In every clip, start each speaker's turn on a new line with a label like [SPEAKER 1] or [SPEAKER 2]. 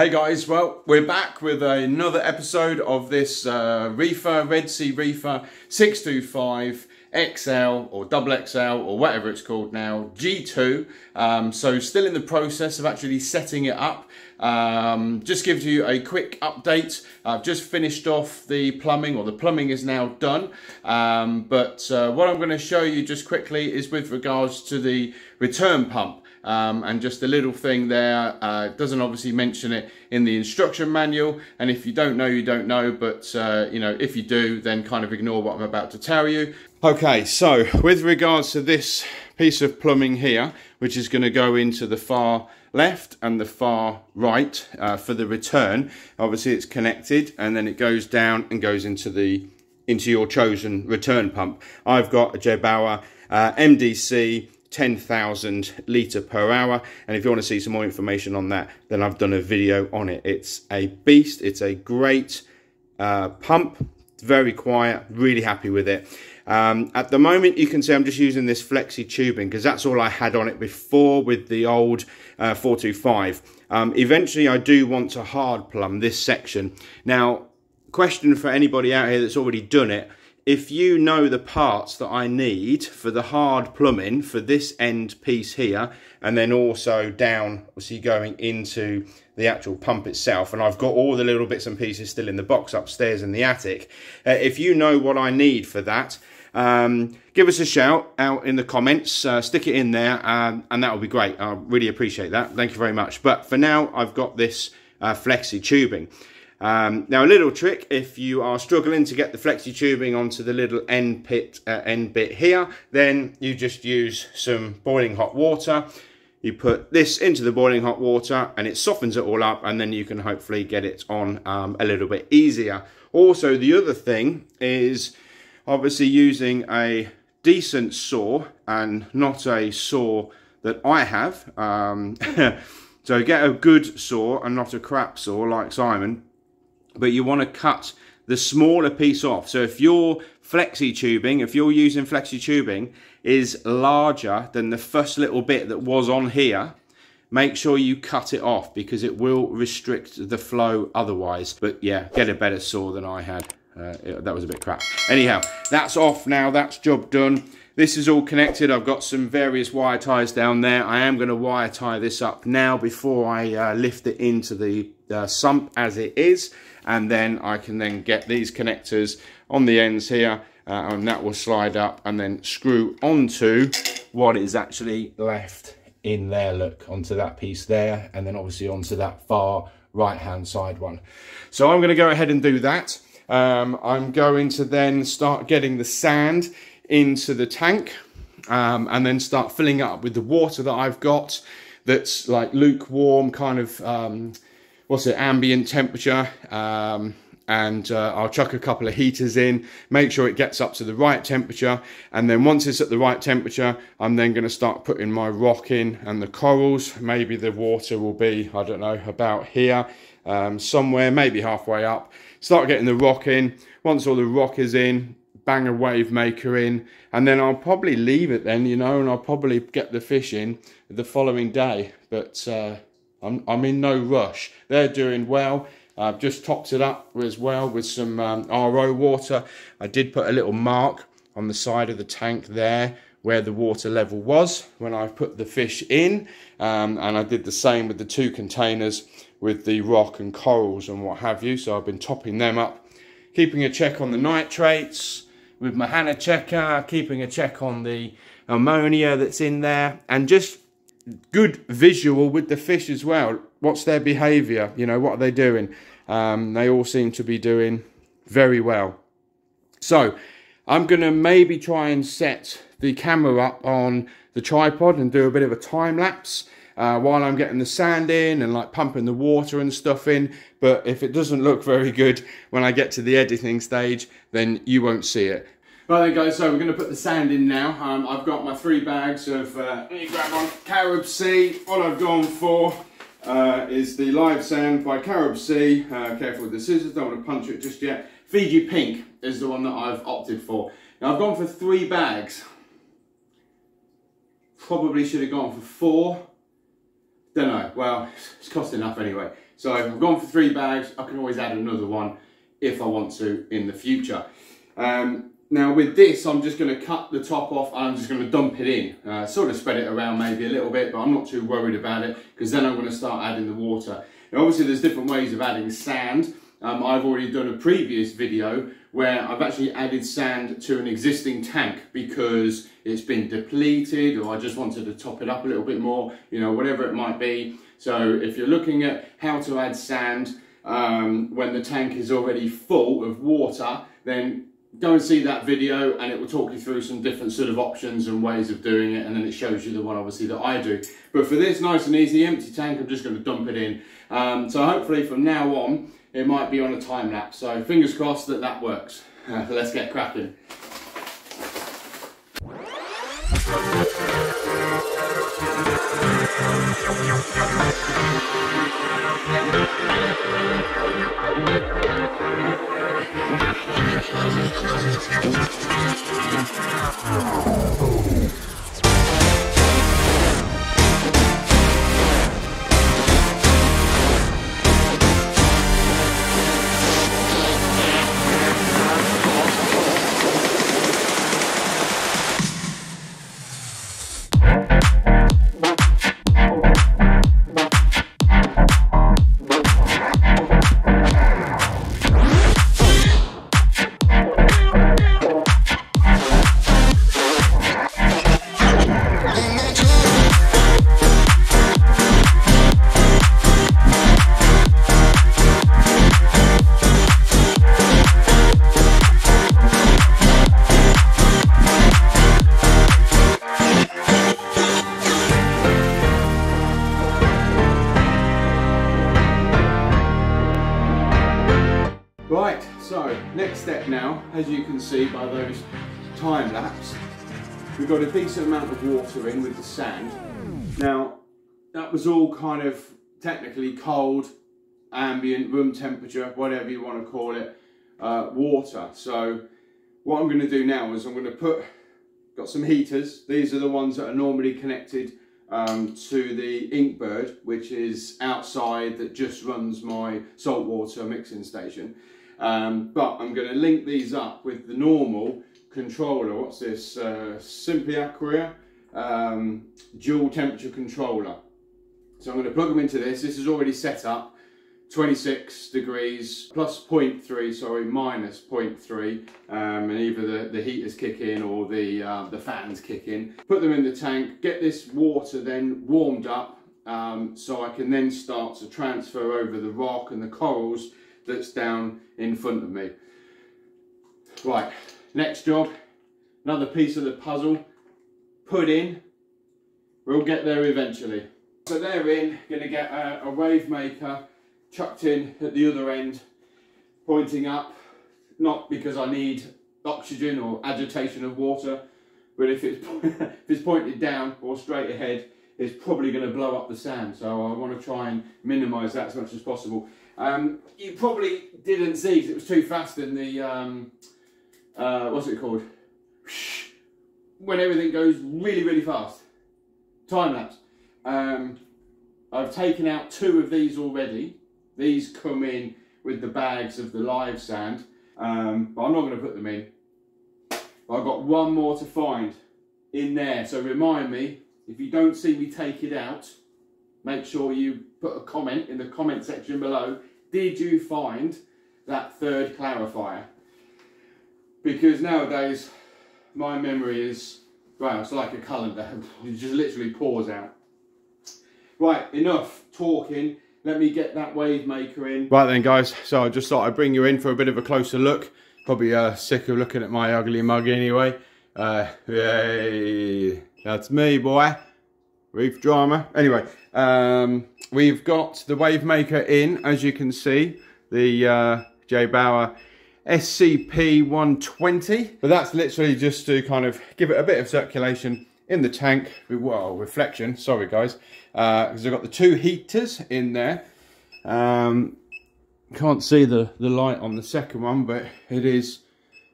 [SPEAKER 1] Hey guys, well, we're back with another episode of this uh, reefer, Red Sea Reefer 625 XL or double XL or whatever it's called now, G2. Um, so still in the process of actually setting it up. Um, just gives you a quick update. I've just finished off the plumbing or the plumbing is now done. Um, but uh, what I'm going to show you just quickly is with regards to the return pump. Um, and just a little thing there uh, doesn't obviously mention it in the instruction manual and if you don't know you don't know but uh, you know if you do then kind of ignore what I'm about to tell you. Okay so with regards to this piece of plumbing here which is going to go into the far left and the far right uh, for the return obviously it's connected and then it goes down and goes into the into your chosen return pump. I've got a Jebao uh, MDC 10,000 litre per hour. And if you want to see some more information on that, then I've done a video on it. It's a beast. It's a great uh, pump. It's very quiet. Really happy with it. Um, at the moment, you can see I'm just using this flexi tubing because that's all I had on it before with the old uh, 425. Um, eventually, I do want to hard plumb this section. Now, question for anybody out here that's already done it if you know the parts that I need for the hard plumbing for this end piece here and then also down obviously going into the actual pump itself and I've got all the little bits and pieces still in the box upstairs in the attic uh, if you know what I need for that um, give us a shout out in the comments uh, stick it in there um, and that will be great. I really appreciate that. Thank you very much. But for now I've got this uh, flexi tubing um, now a little trick, if you are struggling to get the flexi tubing onto the little end pit, uh, end bit here, then you just use some boiling hot water. You put this into the boiling hot water and it softens it all up and then you can hopefully get it on um, a little bit easier. Also, the other thing is obviously using a decent saw and not a saw that I have. Um, so get a good saw and not a crap saw like Simon but you want to cut the smaller piece off. So if your flexi tubing, if you're using flexi tubing, is larger than the first little bit that was on here, make sure you cut it off because it will restrict the flow otherwise. But yeah, get a better saw than I had. Uh, it, that was a bit crap. Anyhow, that's off now, that's job done. This is all connected. I've got some various wire ties down there. I am going to wire tie this up now before I uh, lift it into the uh, sump as it is and then I can then get these connectors on the ends here uh, and that will slide up and then screw onto what is actually left in there look onto that piece there and then obviously onto that far right hand side one. So I'm going to go ahead and do that. Um, I'm going to then start getting the sand into the tank um, and then start filling up with the water that I've got that's like lukewarm kind of um, what's it, ambient temperature. Um, and uh, I'll chuck a couple of heaters in, make sure it gets up to the right temperature. And then once it's at the right temperature, I'm then going to start putting my rock in and the corals. Maybe the water will be, I don't know, about here, um, somewhere, maybe halfway up. Start getting the rock in. Once all the rock is in, bang a wave maker in, and then I'll probably leave it then, you know, and I'll probably get the fish in the following day. But uh, I'm, I'm in no rush. They're doing well. I've just topped it up as well with some um, RO water. I did put a little mark on the side of the tank there where the water level was when I put the fish in. Um, and I did the same with the two containers with the rock and corals and what have you. So I've been topping them up, keeping a check on the nitrates with my Hanna checker, keeping a check on the ammonia that's in there, and just good visual with the fish as well. What's their behaviour? You know, what are they doing? Um, they all seem to be doing very well. So I'm going to maybe try and set the camera up on the tripod and do a bit of a time lapse uh, while I'm getting the sand in and like pumping the water and stuff in. But if it doesn't look very good when I get to the editing stage, then you won't see it. Right then guys, so we're going to put the sand in now. Um, I've got my three bags of, uh, let me grab one, Carib Sea. What I've gone for uh, is the live sand by Carib Sea. Uh, careful with the scissors, don't want to punch it just yet. Fiji Pink is the one that I've opted for. Now I've gone for three bags. Probably should have gone for four. Don't know, well, it's cost enough anyway. So I've gone for three bags. I can always add another one if I want to in the future. Um, now with this, I'm just going to cut the top off and I'm just going to dump it in. Uh, sort of spread it around maybe a little bit, but I'm not too worried about it because then I'm going to start adding the water. Now obviously there's different ways of adding sand. Um, I've already done a previous video where I've actually added sand to an existing tank because it's been depleted or I just wanted to top it up a little bit more, you know, whatever it might be. So if you're looking at how to add sand um, when the tank is already full of water, then go and see that video and it will talk you through some different sort of options and ways of doing it and then it shows you the one obviously that I do. But for this nice and easy empty tank, I'm just going to dump it in. Um, so hopefully from now on, it might be on a time lapse. So fingers crossed that that works. Let's get cracking. Thank you. Right, so next step now, as you can see by those time lapse, we've got a decent amount of water in with the sand. Now, that was all kind of technically cold, ambient, room temperature, whatever you want to call it, uh, water. So what I'm going to do now is I'm going to put, got some heaters. These are the ones that are normally connected um, to the Inkbird, which is outside that just runs my saltwater mixing station. Um, but I'm going to link these up with the normal controller. What's this? Uh, Simply Acquia um, dual temperature controller. So I'm going to plug them into this. This is already set up. 26 degrees plus 0.3 sorry minus 0.3 um, and either the, the heaters kick in or the uh, the fans kick in put them in the tank get this water then warmed up um, so I can then start to transfer over the rock and the corals that's down in front of me. Right next job. Another piece of the puzzle. Put in. We'll get there eventually. So they're in to get a, a wave maker chucked in at the other end, pointing up, not because I need oxygen or agitation of water, but if it's, if it's pointed down or straight ahead, it's probably going to blow up the sand. So I want to try and minimise that as much as possible. Um, you probably didn't see because it was too fast in the, um, uh, what's it called? When everything goes really, really fast. Time lapse. Um, I've taken out two of these already these come in with the bags of the live sand, um, but I'm not going to put them in. I've got one more to find in there, so remind me, if you don't see me take it out, make sure you put a comment in the comment section below. Did you find that third clarifier? Because nowadays, my memory is, well, it's like a calendar. It just literally pours out. Right, enough talking let me get that wave maker in. Right then guys, so I just thought I'd bring you in for a bit of a closer look. Probably uh, sick of looking at my ugly mug anyway. Uh, yay, that's me boy. Reef drama. Anyway, um, we've got the wave maker in, as you can see. The uh, Jebao SCP-120. But that's literally just to kind of give it a bit of circulation in the tank, well, reflection, sorry guys, because uh, I've got the two heaters in there. Um, can't see the, the light on the second one, but it is,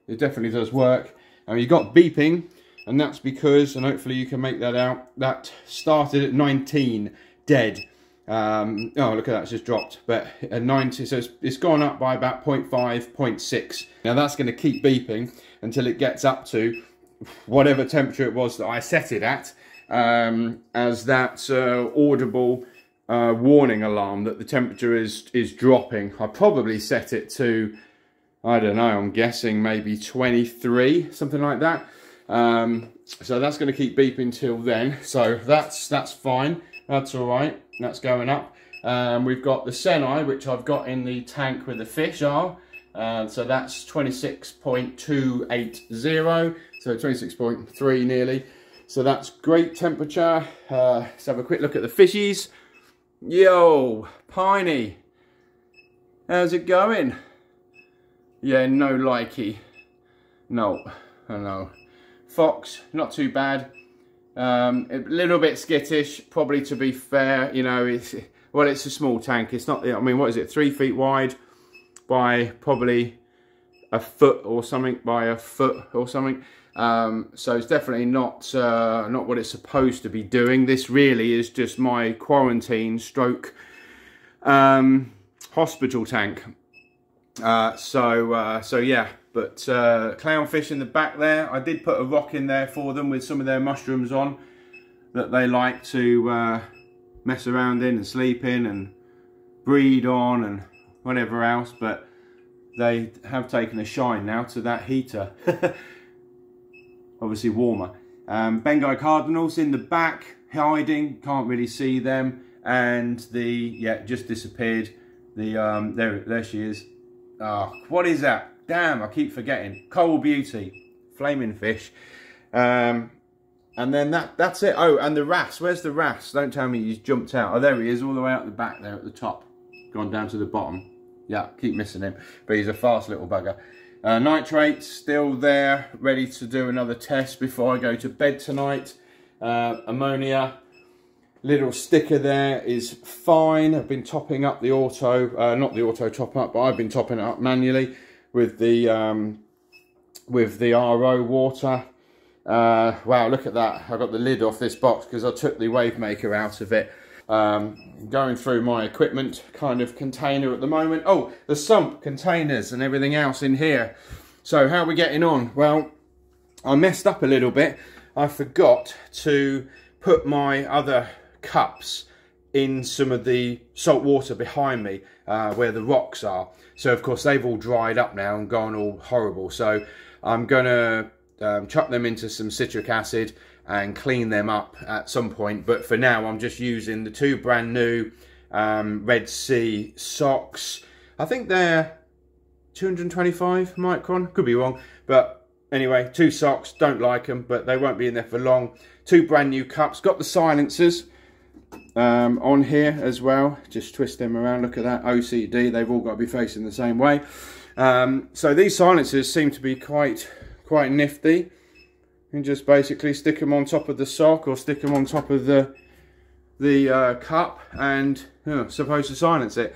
[SPEAKER 1] it definitely does work. And you've got beeping, and that's because, and hopefully you can make that out, that started at 19 dead. Um, oh, look at that, it's just dropped. But at 90, so it's, it's gone up by about 0.5, 0.6. Now that's going to keep beeping until it gets up to whatever temperature it was that I set it at um, as that uh, audible uh, warning alarm that the temperature is, is dropping. I probably set it to, I don't know, I'm guessing maybe 23, something like that. Um, so that's going to keep beeping till then. So that's that's fine. That's all right. That's going up. Um, we've got the Seneye, which I've got in the tank with the fish are. Uh, so that's 26.280. So 26.3 nearly. So that's great temperature. Uh, let's have a quick look at the fishies. Yo, Piney. How's it going? Yeah, no likey. No, I know. Fox, not too bad. Um, a little bit skittish, probably to be fair. You know, it's well, it's a small tank. It's not. I mean, what is it? Three feet wide by probably a foot or something by a foot or something. Um, so it's definitely not uh, not what it's supposed to be doing. This really is just my quarantine stroke um, hospital tank. Uh, so uh, so yeah, but uh, clownfish in the back there. I did put a rock in there for them with some of their mushrooms on that they like to uh, mess around in and sleep in and breed on and whatever else. But they have taken a shine now to that heater. Obviously warmer. Um, Bengal Cardinals in the back, hiding, can't really see them. And the, yeah, just disappeared. The, um, there, there she is. Oh, what is that? Damn, I keep forgetting. Coral Beauty, flaming fish. Um, and then that that's it. Oh, and the wrasse. Where's the wrasse? Don't tell me he's jumped out. Oh, there he is, all the way out the back there at the top. Gone down to the bottom. Yeah, keep missing him. But he's a fast little bugger. Uh, nitrate still there, ready to do another test before I go to bed tonight. Uh, ammonia, little sticker there is fine. I've been topping up the auto, uh, not the auto top up, but I've been topping it up manually with the um, with the RO water. Uh, wow, look at that. I got the lid off this box because I took the wave maker out of it. Um, going through my equipment kind of container at the moment. Oh, the sump containers and everything else in here. So how are we getting on? Well, I messed up a little bit. I forgot to put my other cups in some of the salt water behind me uh, where the rocks are. So of course they've all dried up now and gone all horrible. So I'm gonna um, chuck them into some citric acid and clean them up at some point. But for now I'm just using the two brand new um, Red Sea socks. I think they're 225 micron, could be wrong. But anyway, two socks, don't like them, but they won't be in there for long. Two brand new cups, got the silencers um, on here as well. Just twist them around. Look at that OCD. They've all got to be facing the same way. Um, so these silencers seem to be quite quite nifty. And just basically stick them on top of the sock or stick them on top of the the uh, cup and supposed to silence it.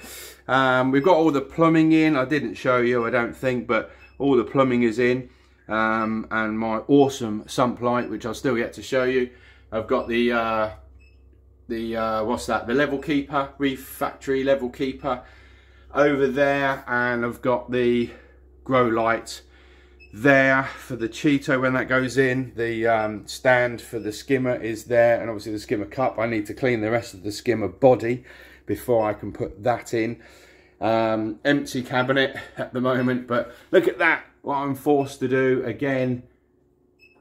[SPEAKER 1] Um, we've got all the plumbing in. I didn't show you, I don't think, but all the plumbing is in. Um, and my awesome sump light, which I'll still yet to show you. I've got the uh, the uh, what's that? The level keeper reef factory level keeper over there and I've got the grow light there for the Cheeto when that goes in. The um, stand for the skimmer is there and obviously the skimmer cup. I need to clean the rest of the skimmer body before I can put that in. Um, empty cabinet at the moment but look at that. What I'm forced to do again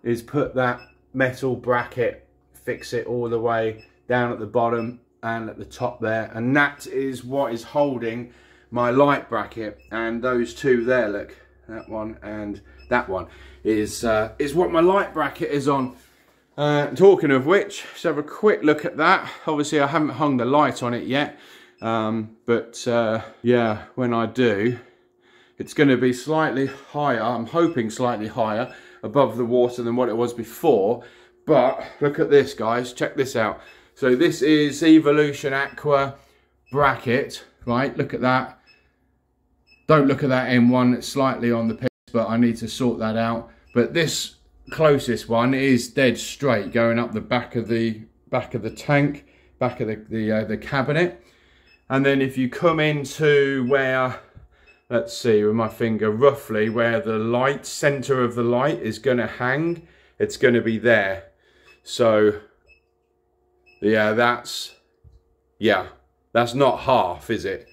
[SPEAKER 1] is put that metal bracket fix it all the way down at the bottom and at the top there. And that is what is holding my light bracket and those two there look that one and that one is uh, is what my light bracket is on. Uh, talking of which let's have a quick look at that. Obviously I haven't hung the light on it yet um, but uh, yeah when I do it's going to be slightly higher. I'm hoping slightly higher above the water than what it was before but look at this guys. Check this out so this is Evolution Aqua bracket, right? Look at that. Don't look at that M1, it's slightly on the piece, but I need to sort that out. But this closest one is dead straight going up the back of the back of the tank. back of the, the, uh, the cabinet. And then if you come into where, let's see with my finger, roughly where the light, center of the light is gonna hang, it's gonna be there. So, yeah, that's, yeah, that's not half, is it?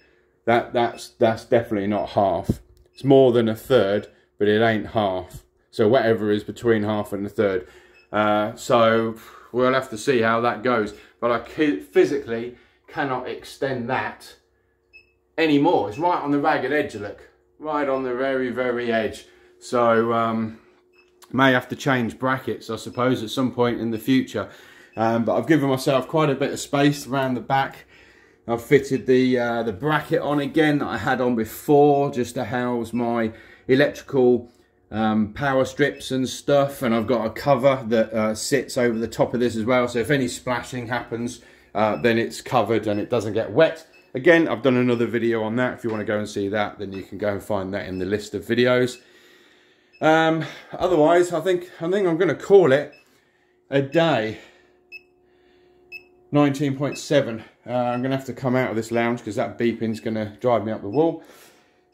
[SPEAKER 1] That That's, that's definitely not half. It's more than a third, but it ain't half. So whatever is between half and a third. Uh, so we'll have to see how that goes. But I physically cannot extend that anymore. It's right on the ragged edge, look. Right on the very, very edge. So um, may have to change brackets, I suppose, at some point in the future. Um, but I've given myself quite a bit of space around the back. I've fitted the uh, the bracket on again that I had on before just to house my electrical um, power strips and stuff. And I've got a cover that uh, sits over the top of this as well. So if any splashing happens uh, then it's covered and it doesn't get wet. Again I've done another video on that. If you want to go and see that then you can go and find that in the list of videos. Um, otherwise I think I think I'm going to call it a day 19.7 uh, I'm going to have to come out of this lounge because that beeping's going to drive me up the wall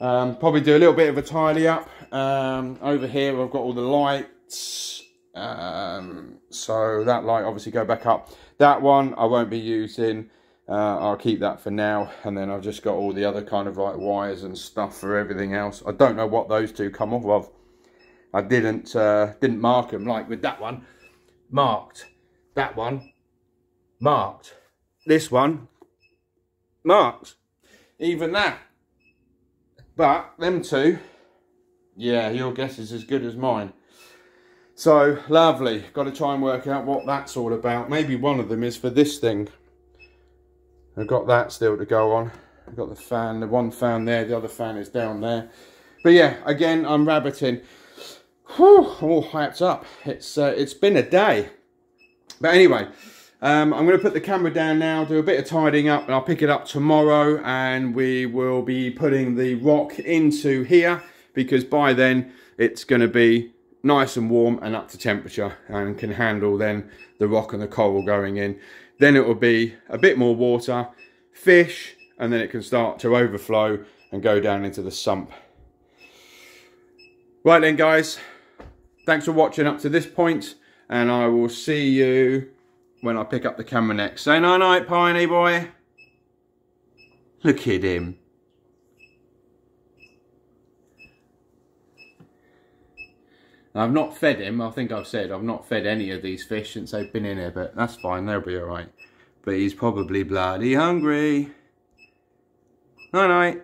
[SPEAKER 1] um, probably do a little bit of a tidy up. Um, over here I've got all the lights. Um, so that light obviously go back up. That one I won't be using. Uh, I'll keep that for now. And then I've just got all the other kind of like wires and stuff for everything else. I don't know what those two come off of. I didn't uh, didn't mark them like with that one. Marked. That one. Marked. This one. Marked. Even that but them two, yeah, your guess is as good as mine. So, lovely. Got to try and work out what that's all about. Maybe one of them is for this thing. I've got that still to go on. I've got the fan, the one fan there, the other fan is down there. But yeah, again, I'm rabbiting. Whew, I'm all hyped up. It's uh, It's been a day. But anyway, um, I'm going to put the camera down now, do a bit of tidying up, and I'll pick it up tomorrow, and we will be putting the rock into here, because by then it's going to be nice and warm and up to temperature, and can handle then the rock and the coral going in. Then it will be a bit more water, fish, and then it can start to overflow and go down into the sump. Right then guys, thanks for watching up to this point, and I will see you when I pick up the camera next. Say night night, Piney boy. Look at him. I've not fed him, I think I've said, I've not fed any of these fish since they've been in here, but that's fine, they'll be alright. But he's probably bloody hungry. Night night.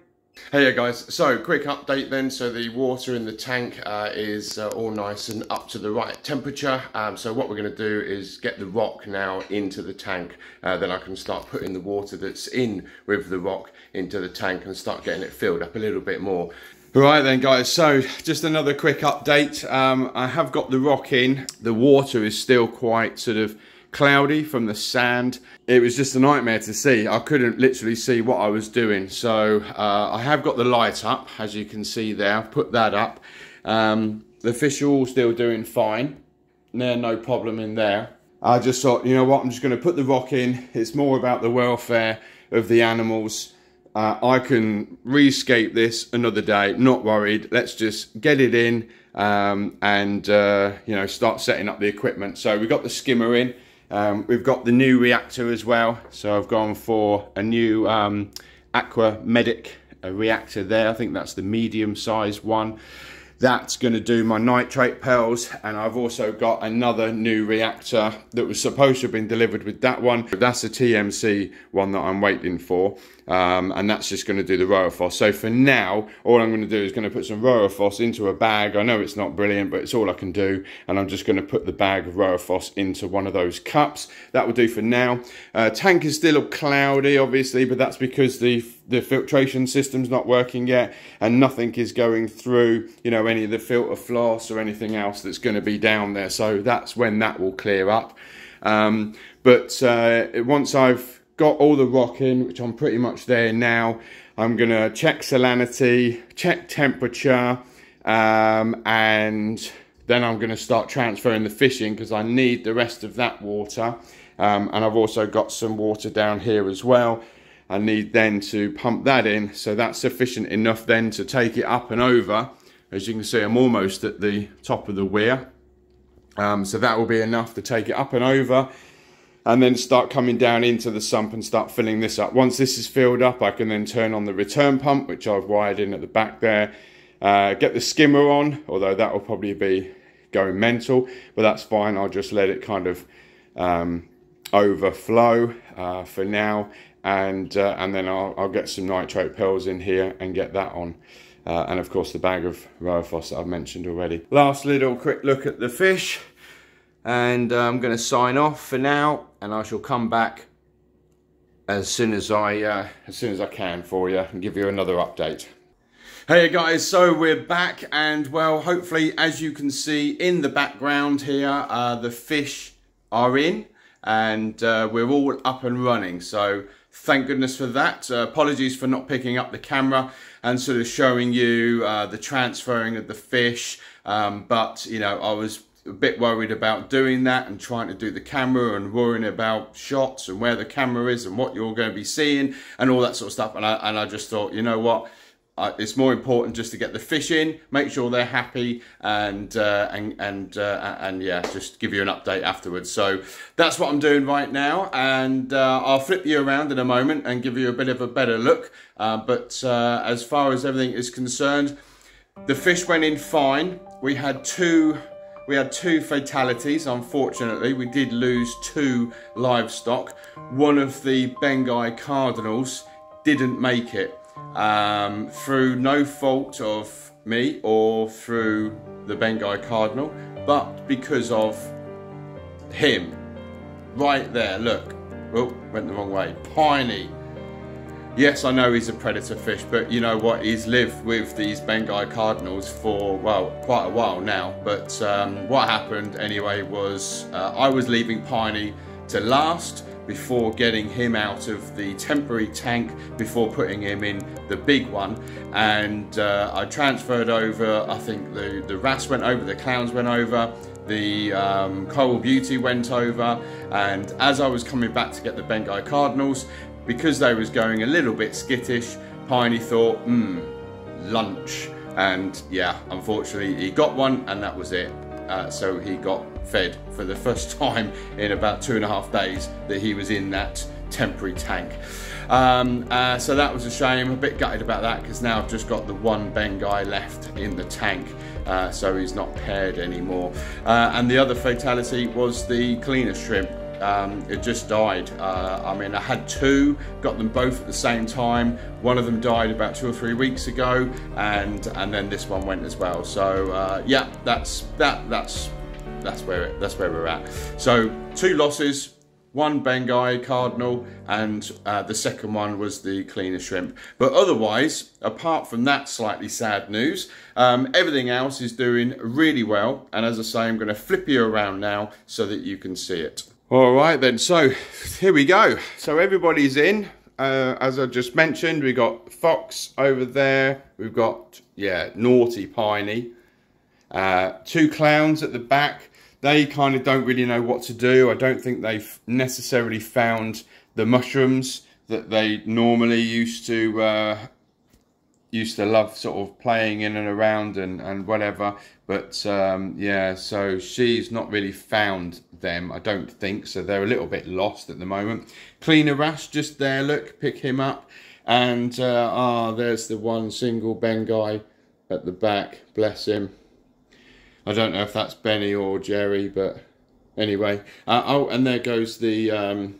[SPEAKER 1] Hey guys, so quick update then. So the water in the tank uh, is uh, all nice and up to the right temperature. Um, so what we're going to do is get the rock now into the tank. Uh, then I can start putting the water that's in with the rock into the tank and start getting it filled up a little bit more. Right then guys, so just another quick update. Um, I have got the rock in. The water is still quite sort of cloudy from the sand. It was just a nightmare to see. I couldn't literally see what I was doing. So uh, I have got the light up, as you can see there. I've put that up. Um, the fish are all still doing fine. There's no problem in there. I just thought, you know what, I'm just going to put the rock in. It's more about the welfare of the animals. Uh, I can rescape this another day, not worried. Let's just get it in um, and, uh, you know, start setting up the equipment. So we got the skimmer in. Um, we've got the new reactor as well. So I've gone for a new um, Aqua Medic reactor there. I think that's the medium sized one. That's going to do my nitrate pearls and I've also got another new reactor that was supposed to have been delivered with that one. That's a TMC one that I'm waiting for um, and that's just going to do the Rowaphos. So for now, all I'm going to do is going to put some Rowaphos into a bag. I know it's not brilliant, but it's all I can do. And I'm just going to put the bag of Rowaphos into one of those cups. That will do for now. Uh, tank is still cloudy, obviously, but that's because the the filtration system's not working yet and nothing is going through you know any of the filter floss or anything else that's going to be down there. So that's when that will clear up. Um, but uh, once I've got all the rock in which I'm pretty much there now I'm gonna check salinity check temperature um, and then I'm to start transferring the fishing because I need the rest of that water. Um, and I've also got some water down here as well. I need then to pump that in. So that's sufficient enough then to take it up and over. As you can see, I'm almost at the top of the weir. Um, so that will be enough to take it up and over and then start coming down into the sump and start filling this up. Once this is filled up, I can then turn on the return pump, which I've wired in at the back there, uh, get the skimmer on, although that will probably be going mental, but that's fine. I'll just let it kind of um, overflow uh, for now, and uh, and then I'll, I'll, get some nitrate pills in here and get that on. Uh, and of course the bag of Rowaphos that I've mentioned already. Last little quick look at the fish and uh, I'm going to sign off for now and I shall come back as soon as I uh, as soon as I can for you and give you another update. Hey guys, so we're back and well hopefully as you can see in the background here uh, the fish are in and uh, we're all up and running so thank goodness for that. Uh, apologies for not picking up the camera and sort of showing you uh, the transferring of the fish um, but you know I was a bit worried about doing that and trying to do the camera and worrying about shots and where the camera is and what you're going to be seeing and all that sort of stuff. And I, and I just thought, you know what? Uh, it's more important just to get the fish in, make sure they're happy, and uh, and and uh, and yeah, just give you an update afterwards. So that's what I'm doing right now, and uh, I'll flip you around in a moment and give you a bit of a better look. Uh, but uh, as far as everything is concerned, the fish went in fine. We had two we had two fatalities, unfortunately. We did lose two livestock. One of the Banggai cardinals didn't make it um, through no fault of me or through the Banggai cardinal, but because of him. Right there, look. Oh, went the wrong way. Piney yes, I know he's a predator fish, but you know what? He's lived with these Banggai cardinals for, well, quite a while now. But um, what happened anyway was uh, I was leaving Piney to last before getting him out of the temporary tank before putting him in the big one and uh, I transferred over I think the the wrasse went over the clowns went over the um, Coral Beauty went over and as I was coming back to get the Banggai Cardinals because they was going a little bit skittish, Piney thought, hmm, lunch. And yeah, unfortunately he got one and that was it. Uh, so he got fed for the first time in about two and a half days that he was in that temporary tank. Um, uh, so that was a shame, a bit gutted about that because now I've just got the one Banggai left in the tank. Uh, so he's not paired anymore. Uh, and the other fatality was the cleaner shrimp um, it just died. Uh, I mean, I had two, got them both at the same time. One of them died about two or three weeks ago, and and then this one went as well. So uh, yeah, that's that that's that's where it, that's where we're at. So two losses. One Banggai Cardinal, and uh, the second one was the cleaner shrimp. But otherwise, apart from that slightly sad news, um, everything else is doing really well. And as I say, I'm going to flip you around now so that you can see it. All right then, so here we go. So everybody's in. Uh, as I just mentioned, we've got Fox over there. We've got, yeah, Naughty Piney. Uh, two clowns at the back. They kind of don't really know what to do. I don't think they've necessarily found the mushrooms that they normally used to uh, used to love sort of playing in and around and, and whatever. But um, yeah, so she's not really found them, I don't think. So they're a little bit lost at the moment. Cleaner Wrasse just there, look, pick him up. And uh, ah, there's the one single Banggai at the back, bless him. I don't know if that's Benny or Jerry, but anyway. Uh, oh, and there goes the um,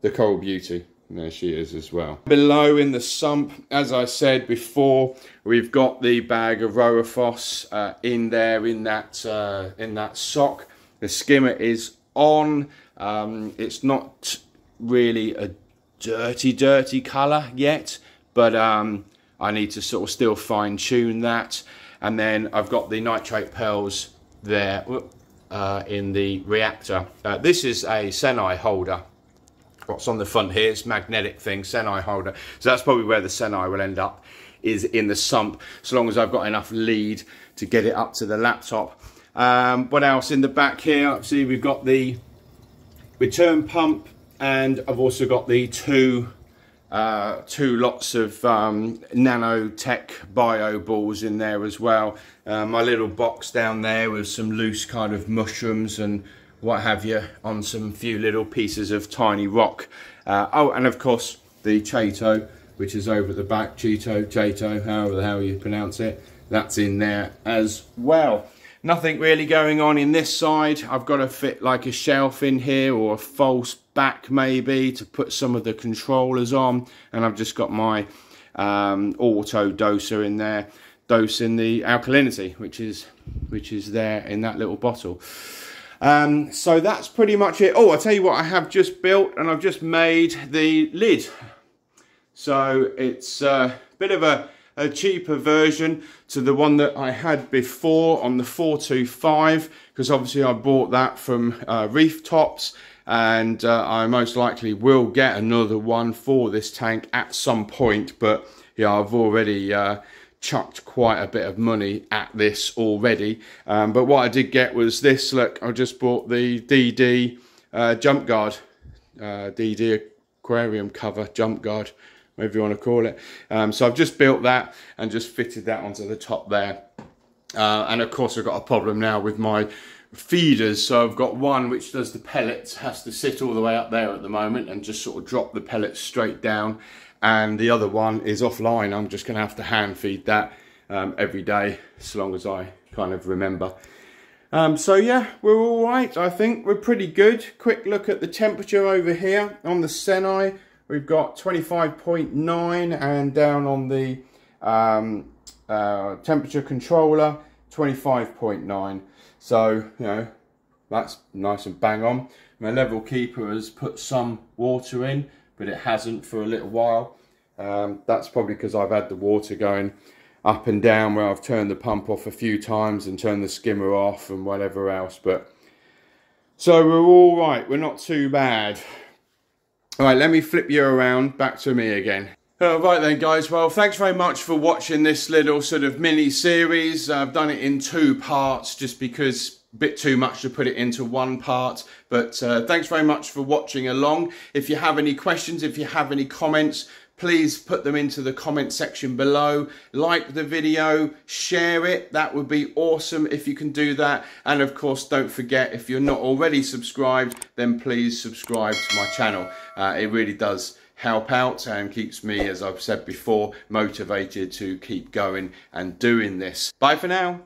[SPEAKER 1] the Coral Beauty. There she is as well. Below in the sump, as I said before, we've got the bag of Rowaphos uh, in there in that uh, in that sock. The skimmer is on. Um, it's not really a dirty, dirty colour yet, but um, I need to sort of still fine tune that. And then I've got the nitrate pearls there uh, in the reactor. Uh, this is a Seneye holder what's on the front here is magnetic thing, Seneye holder. So that's probably where the Seneye will end up, is in the sump, so long as I've got enough lead to get it up to the laptop. Um, what else in the back here? See, we've got the return pump and I've also got the two uh, two lots of um, nanotech bio balls in there as well. Uh, my little box down there with some loose kind of mushrooms and what have you on some few little pieces of tiny rock. Uh, oh, and of course the Chato, which is over the back, Cheeto, Chato, however the hell you pronounce it, that's in there as well. Nothing really going on in this side. I've got to fit like a shelf in here or a false back maybe to put some of the controllers on. And I've just got my um, auto doser in there, dosing the alkalinity, which is which is there in that little bottle. Um, so that's pretty much it. Oh, I'll tell you what I have just built and I've just made the lid. So it's a bit of a a cheaper version to the one that I had before on the 425 because obviously I bought that from uh, Reef Tops and uh, I most likely will get another one for this tank at some point but yeah I've already uh, chucked quite a bit of money at this already. Um, but what I did get was this. Look I just bought the DD uh, jump guard DD uh, aquarium cover jump guard whatever you want to call it. Um, so I've just built that and just fitted that onto the top there. Uh, and of course I've got a problem now with my feeders. So I've got one which does the pellets, has to sit all the way up there at the moment and just sort of drop the pellets straight down. And the other one is offline. I'm just going to have to hand feed that um, every day, as long as I kind of remember. Um, so yeah, we're all right. I think we're pretty good. Quick look at the temperature over here on the Seneye we've got 25.9 and down on the um, uh, temperature controller 25.9 so you know that's nice and bang on. My level keeper has put some water in but it hasn't for a little while. Um, that's probably because I've had the water going up and down where I've turned the pump off a few times and turned the skimmer off and whatever else but so we're all right. We're not too bad all right, let me flip you around back to me again. All right then guys, well thanks very much for watching this little sort of mini series. I've done it in two parts just because a bit too much to put it into one part. But uh, thanks very much for watching along. If you have any questions, if you have any comments, please put them into the comment section below. Like the video, share it. That would be awesome if you can do that. And of course, don't forget, if you're not already subscribed, then please subscribe to my channel. Uh, it really does help out and keeps me, as I've said before, motivated to keep going and doing this. Bye for now.